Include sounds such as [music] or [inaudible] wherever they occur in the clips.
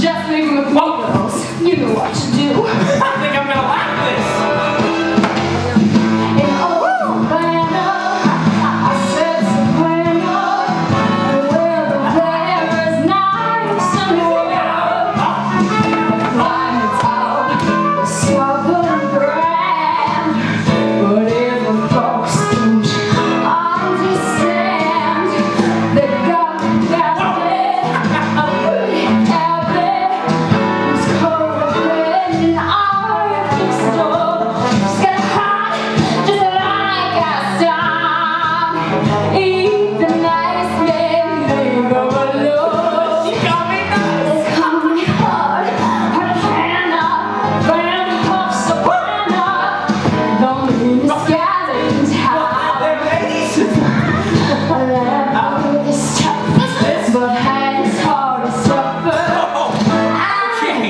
Just leave with one girls. You know what?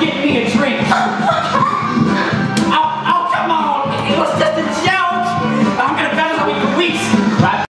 Get me a drink. I'll, [laughs] oh, oh, come on. It was just a joke. I'm gonna battle you for weeks.